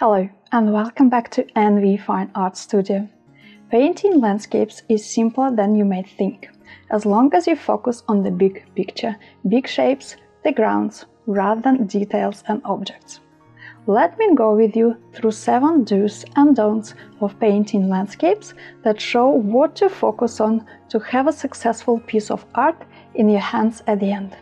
Hello and welcome back to NV Fine Art Studio. Painting landscapes is simpler than you may think, as long as you focus on the big picture, big shapes, the grounds, rather than details and objects. Let me go with you through 7 do's and don'ts of painting landscapes that show what to focus on to have a successful piece of art in your hands at the end.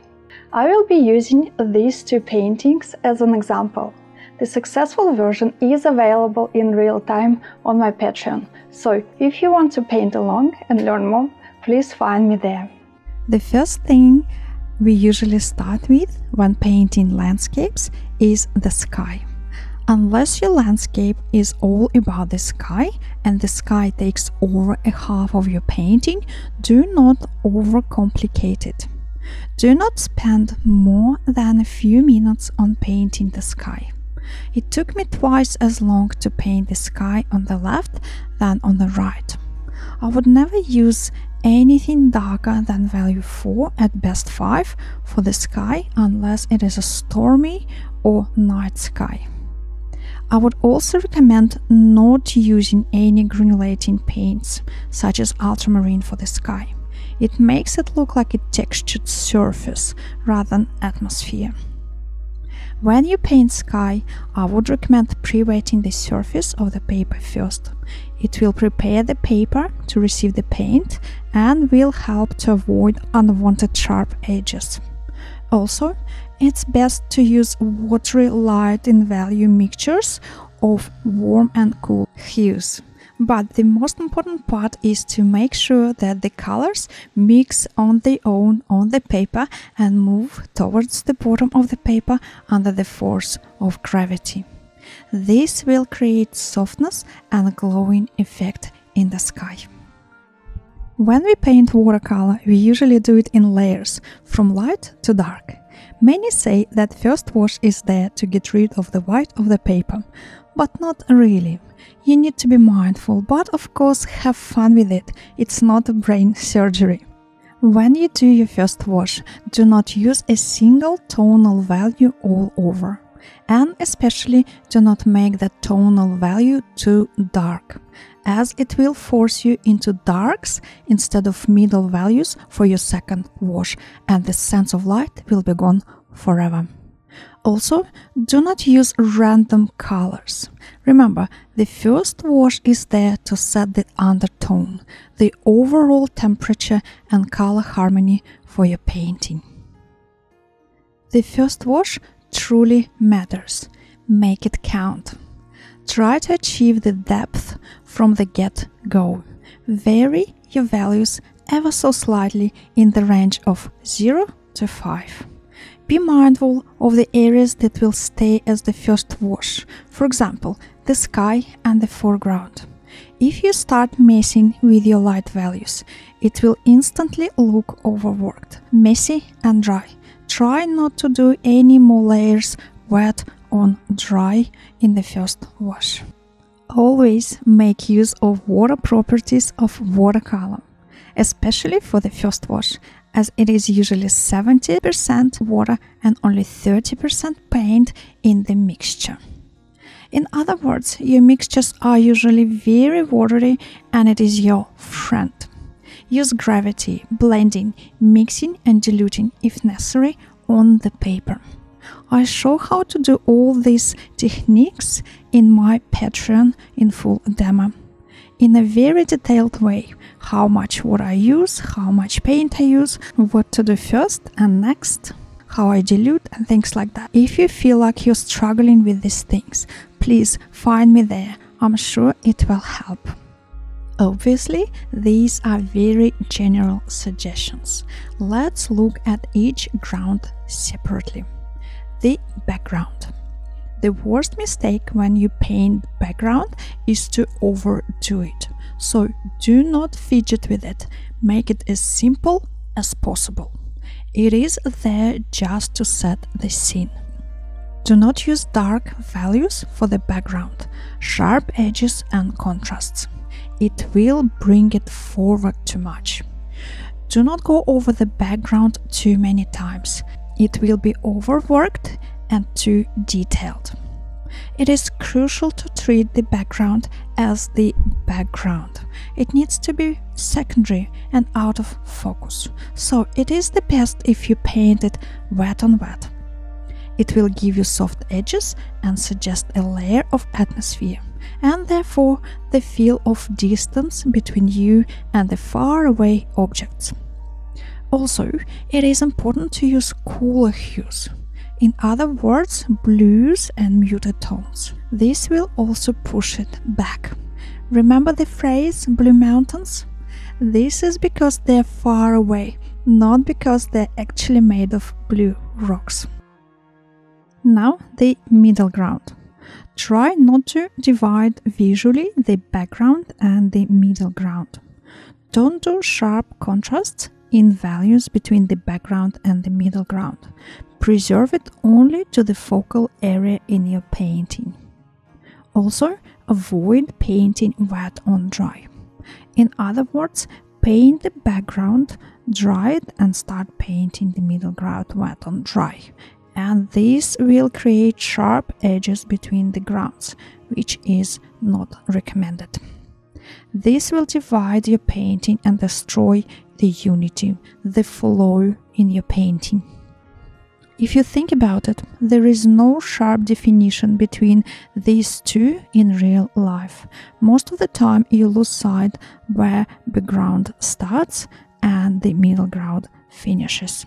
I will be using these two paintings as an example the successful version is available in real time on my Patreon, so if you want to paint along and learn more, please find me there. The first thing we usually start with when painting landscapes is the sky. Unless your landscape is all about the sky and the sky takes over a half of your painting, do not overcomplicate it. Do not spend more than a few minutes on painting the sky. It took me twice as long to paint the sky on the left than on the right. I would never use anything darker than value 4 at best 5 for the sky unless it is a stormy or night sky. I would also recommend not using any granulating paints such as ultramarine for the sky. It makes it look like a textured surface rather than atmosphere. When you paint sky, I would recommend pre-wetting the surface of the paper first. It will prepare the paper to receive the paint and will help to avoid unwanted sharp edges. Also, it's best to use watery light in value mixtures of warm and cool hues. But the most important part is to make sure that the colors mix on their own on the paper and move towards the bottom of the paper under the force of gravity. This will create softness and glowing effect in the sky. When we paint watercolor, we usually do it in layers, from light to dark. Many say that first wash is there to get rid of the white of the paper, but not really. You need to be mindful, but of course have fun with it. It's not a brain surgery. When you do your first wash, do not use a single tonal value all over. And especially do not make the tonal value too dark, as it will force you into darks instead of middle values for your second wash, and the sense of light will be gone forever. Also, do not use random colors. Remember, the first wash is there to set the undertone, the overall temperature and color harmony for your painting. The first wash truly matters. Make it count. Try to achieve the depth from the get go. Vary your values ever so slightly in the range of 0 to 5. Be mindful of the areas that will stay as the first wash, for example, the sky and the foreground. If you start messing with your light values, it will instantly look overworked, messy and dry. Try not to do any more layers wet on dry in the first wash. Always make use of water properties of watercolor, especially for the first wash, as it is usually 70% water and only 30% paint in the mixture. In other words, your mixtures are usually very watery and it is your friend. Use gravity, blending, mixing and diluting if necessary on the paper. I show how to do all these techniques in my Patreon in full demo in a very detailed way how much water I use, how much paint I use, what to do first and next, how I dilute, and things like that. If you feel like you're struggling with these things, please find me there. I'm sure it will help. Obviously, these are very general suggestions. Let's look at each ground separately. The background. The worst mistake when you paint background is to overdo it. So do not fidget with it. Make it as simple as possible. It is there just to set the scene. Do not use dark values for the background, sharp edges and contrasts. It will bring it forward too much. Do not go over the background too many times. It will be overworked and too detailed. It is crucial to treat the background as the background. It needs to be secondary and out of focus. So it is the best if you paint it wet on wet. It will give you soft edges and suggest a layer of atmosphere, and therefore the feel of distance between you and the faraway objects. Also, it is important to use cooler hues. In other words, blues and muted tones. This will also push it back. Remember the phrase blue mountains? This is because they're far away, not because they're actually made of blue rocks. Now, the middle ground. Try not to divide visually the background and the middle ground. Don't do sharp contrasts in values between the background and the middle ground. Preserve it only to the focal area in your painting. Also, avoid painting wet on dry. In other words, paint the background, it, and start painting the middle ground wet on dry and this will create sharp edges between the grounds, which is not recommended. This will divide your painting and destroy the unity, the flow in your painting. If you think about it, there is no sharp definition between these two in real life. Most of the time, you lose sight where background starts and the middle ground finishes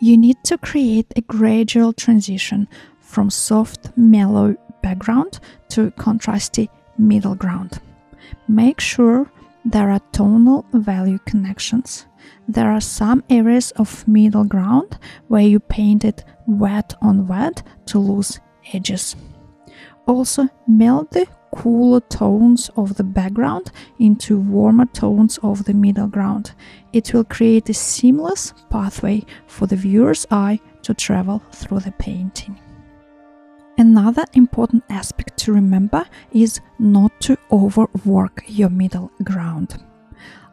you need to create a gradual transition from soft, mellow background to contrasty middle ground. Make sure there are tonal value connections. There are some areas of middle ground where you paint it wet on wet to lose edges. Also, melt the cooler tones of the background into warmer tones of the middle ground. It will create a seamless pathway for the viewer's eye to travel through the painting. Another important aspect to remember is not to overwork your middle ground.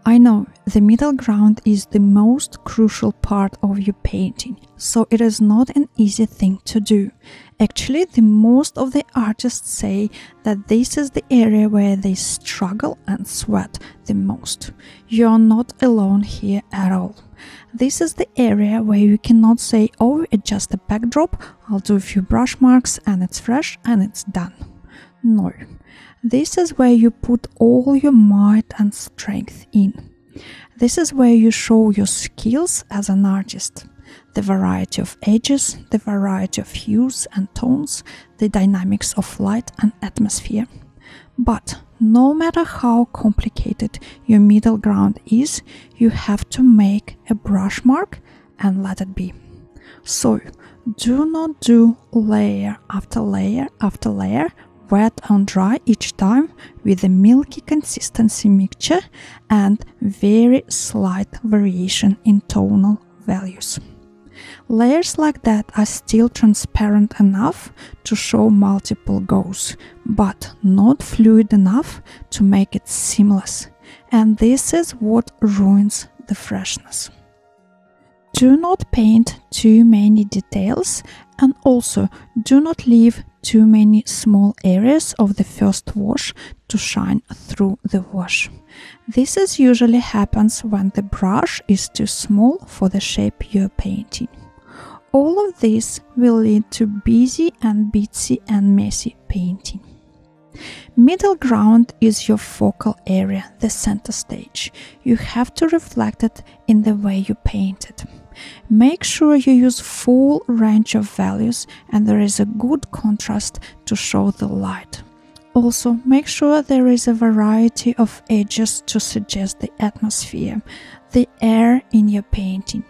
I know the middle ground is the most crucial part of your painting, so it is not an easy thing to do. Actually, the most of the artists say that this is the area where they struggle and sweat the most. You are not alone here at all. This is the area where you cannot say, oh, it's just a backdrop, I'll do a few brush marks and it's fresh and it's done. No. This is where you put all your might and strength in. This is where you show your skills as an artist the variety of edges, the variety of hues and tones, the dynamics of light and atmosphere. But no matter how complicated your middle ground is, you have to make a brush mark and let it be. So, do not do layer after layer after layer, wet and dry each time with a milky consistency mixture and very slight variation in tonal values. Layers like that are still transparent enough to show multiple goes, but not fluid enough to make it seamless. And this is what ruins the freshness. Do not paint too many details and also do not leave too many small areas of the first wash to shine through the wash. This is usually happens when the brush is too small for the shape you're painting. All of this will lead to busy and bitsy and messy painting. Middle ground is your focal area, the center stage. You have to reflect it in the way you paint it. Make sure you use full range of values and there is a good contrast to show the light. Also, make sure there is a variety of edges to suggest the atmosphere, the air in your painting.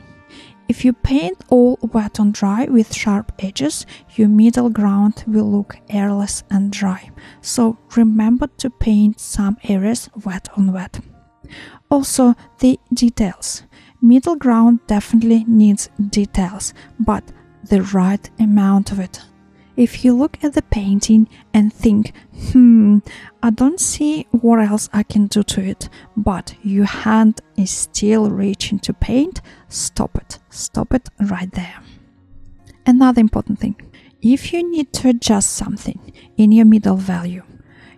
If you paint all wet on dry with sharp edges, your middle ground will look airless and dry. So remember to paint some areas wet on wet. Also, the details. Middle ground definitely needs details, but the right amount of it. If you look at the painting and think, hmm, I don't see what else I can do to it, but your hand is still reaching to paint, stop it. Stop it right there. Another important thing If you need to adjust something in your middle value,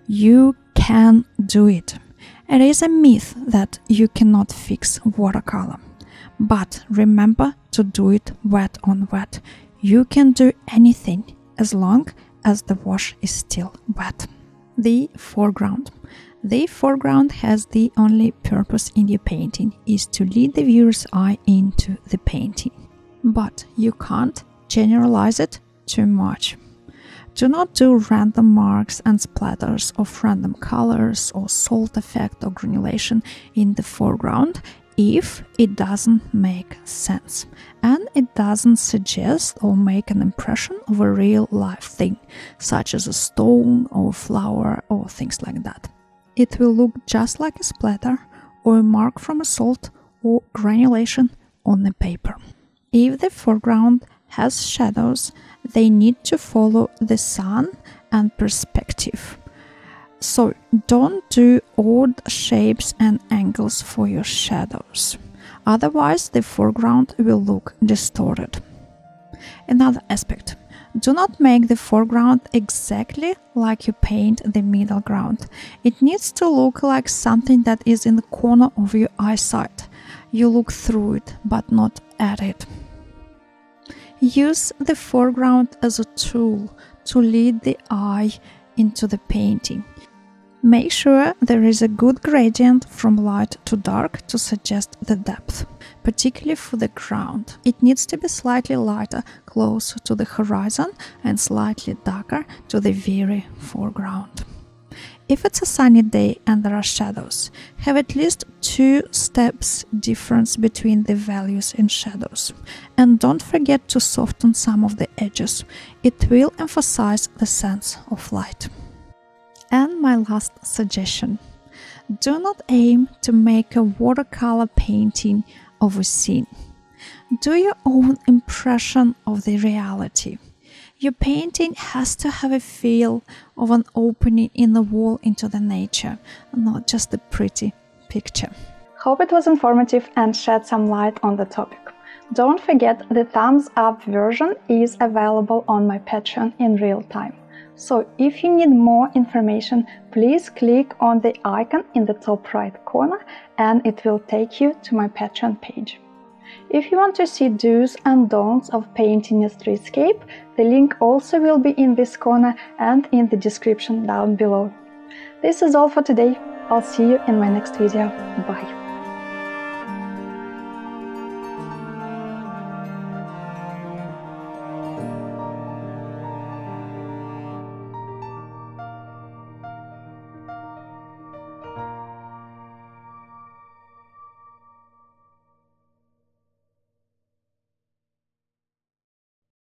you can do it. It is a myth that you cannot fix watercolor. But remember to do it wet on wet. You can do anything as long as the wash is still wet. The foreground. The foreground has the only purpose in your painting is to lead the viewer's eye into the painting. But you can't generalize it too much. Do not do random marks and splatters of random colors or salt effect or granulation in the foreground if it doesn't make sense and it doesn't suggest or make an impression of a real life thing, such as a stone or a flower or things like that. It will look just like a splatter or a mark from a salt or granulation on the paper. If the foreground has shadows, they need to follow the sun and perspective. So don't do odd shapes and angles for your shadows. Otherwise, the foreground will look distorted. Another aspect. Do not make the foreground exactly like you paint the middle ground. It needs to look like something that is in the corner of your eyesight. You look through it, but not at it. Use the foreground as a tool to lead the eye into the painting. Make sure there is a good gradient from light to dark to suggest the depth, particularly for the ground. It needs to be slightly lighter close to the horizon and slightly darker to the very foreground. If it's a sunny day and there are shadows, have at least two steps difference between the values in shadows. And don't forget to soften some of the edges. It will emphasize the sense of light. And my last suggestion do not aim to make a watercolor painting of a scene. Do your own impression of the reality. Your painting has to have a feel of an opening in the wall into the nature, not just a pretty picture. Hope it was informative and shed some light on the topic. Don't forget the thumbs up version is available on my Patreon in real time. So if you need more information, please click on the icon in the top right corner and it will take you to my Patreon page. If you want to see do's and don'ts of painting a streetscape, the link also will be in this corner and in the description down below. This is all for today. I'll see you in my next video. Bye.